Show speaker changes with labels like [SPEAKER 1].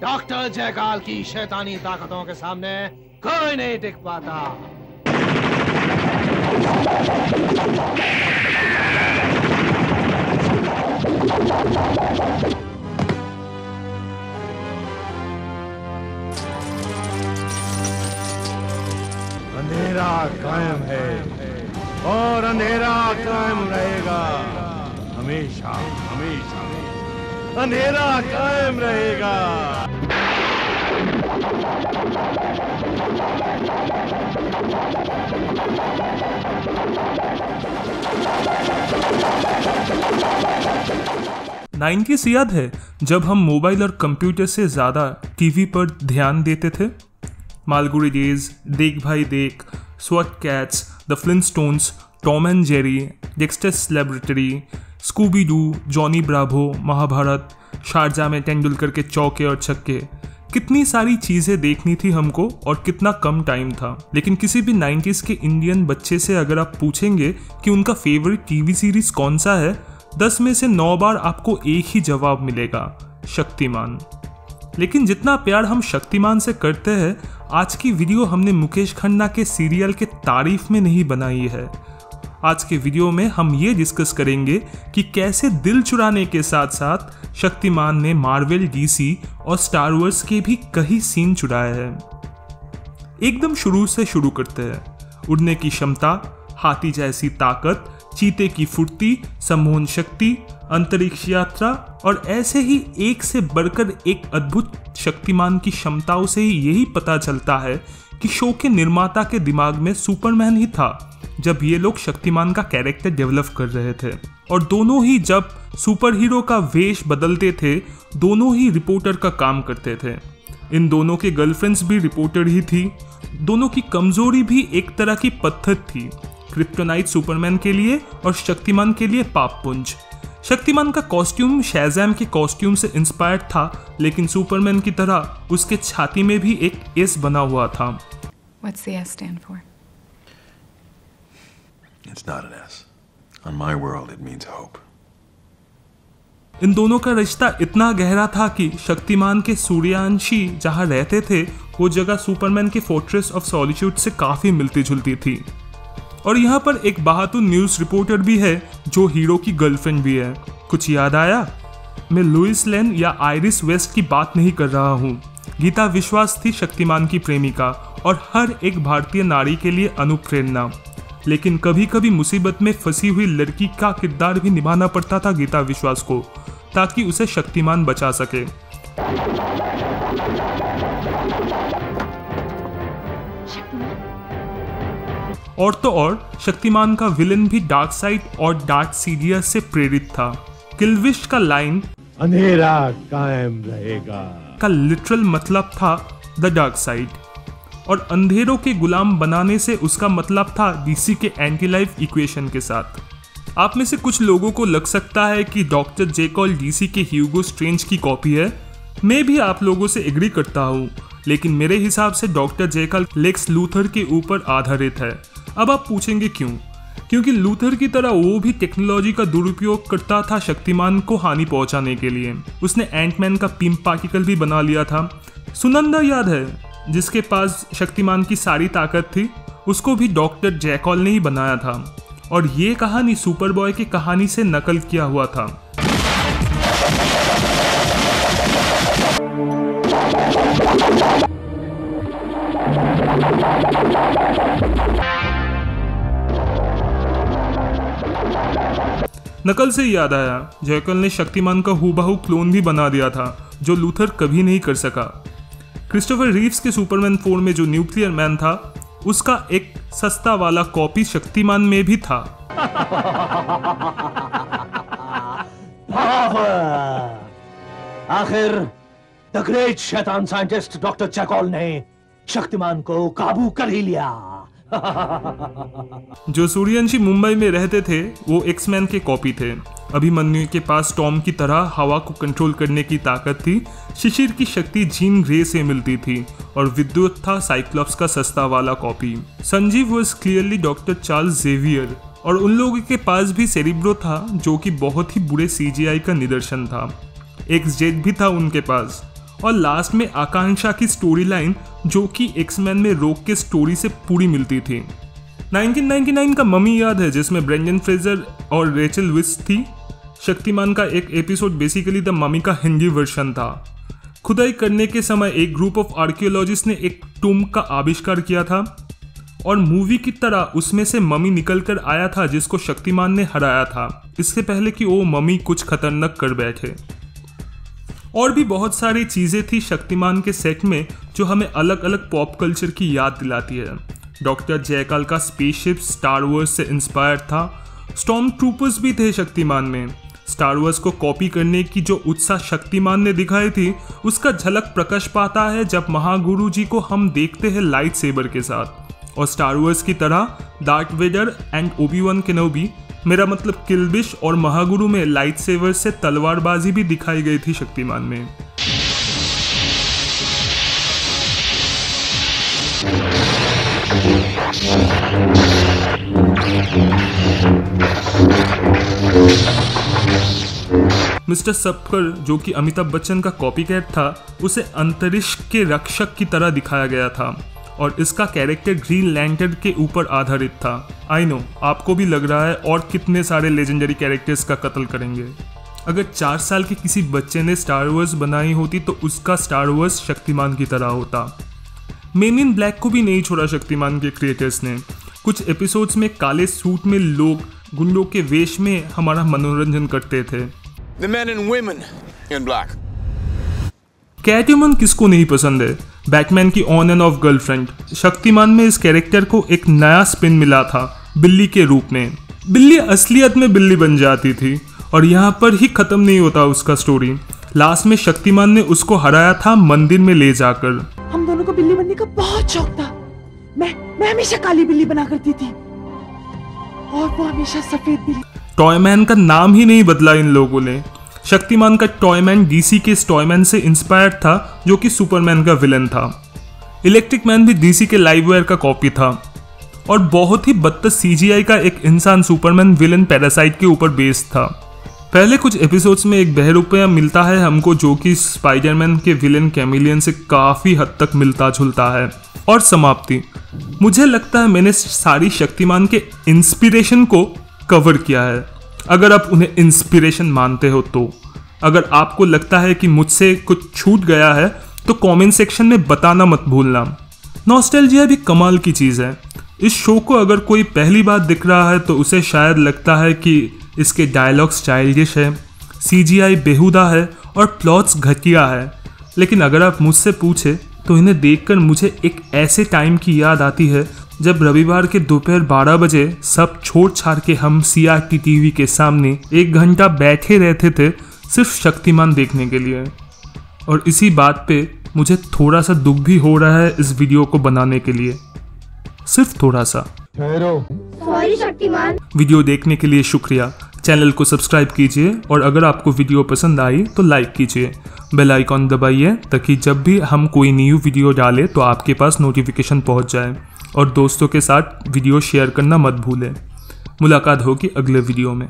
[SPEAKER 1] Doctor जयकाल की शैतानी ताकतों के सामने कोई नहीं टिक पाता। अंधेरा कायम है और अंधेरा कायम रहेगा। हमेशा हमेशा अंधेरा कायम रहेगा।
[SPEAKER 2] नाइन्टीज याद है जब हम मोबाइल और कंप्यूटर से ज़्यादा टीवी पर ध्यान देते थे? मालगुड़ी डेज़ देख भाई देख स्वट Kats the Flintstones Tom and Jerry Dexter's laboratory Scooby Doo Johnny Bravo Mahabharat Sharjah में तेंदुलकर के चौके और छक्के। कितनी सारी चीज़ें देखनी थी हमको और कितना कम टाइम था। लेकिन किसी भी 90s के इंडियन बच्चे से अगर आप पूछेंगे कि उनका फेवरेट टीवी सीरीज़ कौन सा है, दस में से नौ बार आपको एक ही जवाब मिलेगा, शक्तिमान। लेकिन जितना प्यार हम शक्तिमान से करते हैं, आज की वीडियो हमने मुकेश खन्ना के सीरियल के तारीफ़ में नहीं बनाई है। आज के वीडियो में हम ये डिस्कस करेंगे कि कैसे दिल चुराने के साथ साथ शक्तिमान ने मार्वल, डीसी और स्टार वर्स के भी कई सीन चुराए हैं। एकदम शुरू से शुरू करते हैं। उड़ने की क्षमता, हाथी जैसी ताकत, चीते की फुर्ती सम्मोहन शक्ति अंतरिक्ष यात्रा और ऐसे ही एक से बढ़कर एक अद्भुत शक्तिमान की क्षमताओं से ही यही पता चलता है कि शो के निर्माता के दिमाग में सुपरमैन ही था, जब ये लोग शक्तिमान का कैरेक्टर डेवलप कर रहे थे। और दोनों ही जब सुपर हीरो का वेश बदलते थे, दोनों ही रिपोर्टर का काम करते थे। इन दोनों के गर्लफ्रेंड्स भी रिपोर्टर ही थी, दोनों की कमज़ोरी भी एक तरह की पत्थर थी। क्रिप्टोनाइट सुपरमैन के लिए और शक्तिमान के लिए पापपुंज। शक्तिमान का कॉस्ट्यूम शैजैम के कॉस्ट्यूम से इंस्पायर्ड था लेकिन सुपरमैन की तरह उसके छाती में भी एक एस बना हुआ था
[SPEAKER 3] What's the S stand for?
[SPEAKER 4] It's not an S. On my world, it means hope.
[SPEAKER 2] इन दोनों का रिश्ता इतना गहरा था कि शक्तिमान के सूर्यांशी जहाँ रहते थे वो जगह सुपरमैन के फोर्ट्रेस ऑफ़ सॉलिट्यूड से काफ़ी मिलती जुलती थी और यहाँ पर एक बहादुर न्यूज़ रिपोर्टर भी है, जो हीरो की गर्लफ्रेंड भी है। कुछ याद आया? मैं लुइस लेन या आयरिस वेस्ट की बात नहीं कर रहा हूँ। गीता विश्वास थी शक्तिमान की प्रेमिका और हर एक भारतीय नारी के लिए अनुप्रेरणा। लेकिन कभी कभी मुसीबत में फंसी हुई लड़की का किरदार भी निभाना पड़ता था गीता विश्वास को, ताकि उसे शक्तिमान बचा सके। और तो और शक्तिमान का विलन भी डार्क साइड और डार्क सीडियस से प्रेरित था। किलविश का लाइन
[SPEAKER 1] अंधेरा कायम रहेगा।
[SPEAKER 2] का लिटरल मतलब था द डार्क साइड और अंधेरों के गुलाम बनाने से उसका मतलब था डीसी के एंटी लाइफ इक्वेशन के साथ। आप में से कुछ लोगों को लग सकता है कि डॉक्टर जेकॉल डीसी के ह्यूगो स्ट्रेंज की कॉपी है। मैं भी आप लोगों से एग्री करता हूँ। लेकिन मेरे हिसाब से डॉक्टर जेकॉल लेक्स लूथर के ऊपर आधारित है। अब आप पूछेंगे क्यों? क्योंकि लूथर की तरह वो भी टेक्नोलॉजी का दुरुपयोग करता था शक्तिमान को हानि पहुँचाने के लिए। उसने एंटमैन का पिंप पार्टिकल भी बना लिया था। सुनंदा याद है, जिसके पास शक्तिमान की सारी ताकत थी, उसको भी डॉक्टर जैकॉल ने ही बनाया था। और ये कहानी सुपर बॉय की कहानी से नकल किया हुआ था। नकल से याद आया जैकल ने शक्तिमान का हूबहू क्लोन भी बना दिया था, जो लूथर कभी नहीं कर सका। क्रिस्टोफर रीव्स के सुपरमैन फोर में जो न्यूक्लियर मैन था, उसका एक सस्ता वाला कॉपी शक्तिमान में भी था।
[SPEAKER 1] आखिर द ग्रेट शैतान साइंटिस्ट डॉक्टर चैकॉल ने शक्तिमान को काबू कर ही लिया
[SPEAKER 2] जो सूर्यवंशी मुंबई में रहते थे, वो एक्समैन के कॉपी थे। अभिमन्यु के पास टॉम की तरह हवा को कंट्रोल करने की ताकत थी। शिशिर की शक्ति जीन ग्रे से मिलती थी और विद्युत था साइक्लॉप्स का सस्ता वाला copy Sanjeev was clearly doctor Charles Xavier और उन लोगों के पास भी सेरिब्रो था, जो कि बहुत ही बुरे सीजीआई का निदर्शन था। एक जेट भी था उनके पास। और लास्ट में आकांक्षा की स्टोरी लाइन जो कि एक्समैन में रोक के स्टोरी से पूरी मिलती थी। 1999 का मम्मी याद है, जिसमें ब्रेंडन फ्रेजर और रेचल विस थी। शक्तिमान का एक एपिसोड बेसिकली द मम्मी का हिंदी वर्जन था। खुदाई करने के समय एक ग्रुप ऑफ़ आर्कियोलॉजिस्ट ने एक टूम का आविष्कार किया था और मूवी की तरह उसमें से मम्मी निकल कर आया था, जिसको शक्तिमान ने हराया था। इससे पहले कि वो मम्मी कुछ खतरनाक कर बैठे। और भी बहुत सारी चीज़ें थी शक्तिमान के सेट में, जो हमें अलग अलग पॉप कल्चर की याद दिलाती है। डॉक्टर जयकाल का स्पेसशिप स्टार वर्स से इंस्पायर था। स्टॉम ट्रूपर्स भी थे शक्तिमान में। स्टार वर्स को कॉपी करने की जो उत्साह शक्तिमान ने दिखाई थी, उसका झलक प्रकाश पाता है जब महागुरु जी को हम देखते हैं लाइट सेबर के साथ। और स्टार वर्स की तरह Darth Vader and Obi Wan के केनोबी मेरा मतलब किलबिश और महागुरु में लाइट सेवर से तलवारबाजी भी दिखाई गई थी शक्तिमान में। मिस्टर सबकर जो कि अमिताभ बच्चन का कॉपी कैट था, उसे अंतरिक्ष के रक्षक की तरह दिखाया गया था। और इसका कैरेक्टर ग्रीन लैंटर्न के ऊपर आधारित था। आई नो आपको भी लग रहा है और कितने सारे लेजेंडरी कैरेक्टर्स का कत्ल करेंगे। अगर चार साल के किसी बच्चे ने स्टार वर्स बनाई होती तो उसका स्टार वर्स शक्तिमान की तरह होता। मेन इन ब्लैक को भी नहीं छोड़ा शक्तिमान के क्रिएटर्स ने। कुछ एपिसोड्स में काले सूट में लोग गुंडों के वेश में हमारा मनोरंजन करते थे।
[SPEAKER 5] The men and women in black.
[SPEAKER 2] कैटमन किसको नहीं पसंद है? बैटमैन की on and off girlfriend Shaktimaan में इस कैरेक्टर को एक नया स्पिन मिला था बिल्ली के रूप में। बिल्ली असलियत में बिल्ली बन जाती थी और यहाँ पर ही खत्म नहीं होता उसका स्टोरी लास्ट में शक्तिमान ने उसको हराया था मंदिर में ले जाकर।
[SPEAKER 6] हम दोनों को बिल्ली बनने का बहुत शौक था। मैं मैं हमेशा काली बिल्ली बना करती थी। और वो हमेशा सफ़ेद बिल्ली।
[SPEAKER 2] टॉयमैन का नाम ही नहीं बदला इन लोगों ने। शक्तिमान का टॉयमैन डीसी के टॉयमैन से इंस्पायर्ड था, जो कि सुपरमैन का विलन था। इलेक्ट्रिक मैन भी डीसी के लाइववेयर का कॉपी था। और बहुत ही बदतर सीजीआई का एक इंसान सुपरमैन विलन पैरासाइट के ऊपर बेस्ड था। पहले कुछ एपिसोड्स में एक बहरूपया मिलता है हमको, जो कि स्पाइडरमैन के विलन कैमिलियन से काफ़ी हद तक मिलता जुलता है। और समाप्ति। मुझे लगता है मैंने सारी शक्तिमान के इंस्पिरेशन को कवर किया है। अगर आप उन्हें इंस्पिरेशन मानते हो तो। अगर आपको लगता है कि मुझसे कुछ छूट गया है तो कमेंट सेक्शन में बताना मत भूलना। नॉस्टैल्जिया भी कमाल की चीज़ है। इस शो को अगर कोई पहली बार दिख रहा है तो उसे शायद लगता है कि इसके डायलॉग्स चाइल्डिश है सीजीआई बेहुदा है और प्लॉट्स घटिया है। लेकिन अगर आप मुझसे पूछे तो इन्हें देखकर मुझे एक ऐसे टाइम की याद आती है जब रविवार के दोपहर 12 बजे सब छोड़ छाड़ के हम सी आर टी टीवी के सामने एक घंटा बैठे रहते थे सिर्फ़ शक्तिमान देखने के लिए। और इसी बात पे मुझे थोड़ा सा दुख भी हो रहा है इस वीडियो को बनाने के लिए। सिर्फ़ थोड़ा सा
[SPEAKER 7] सॉरी शक्तिमान।
[SPEAKER 2] वीडियो देखने के लिए शुक्रिया। चैनल को सब्सक्राइब कीजिए और अगर आपको वीडियो पसंद आई तो लाइक कीजिए। बेल आइकॉन दबाइए ताकि जब भी हम कोई न्यू वीडियो डालें तो आपके पास नोटिफिकेशन पहुँच जाए। और दोस्तों के साथ वीडियो शेयर करना मत भूलें। मुलाकात होगी अगले वीडियो में।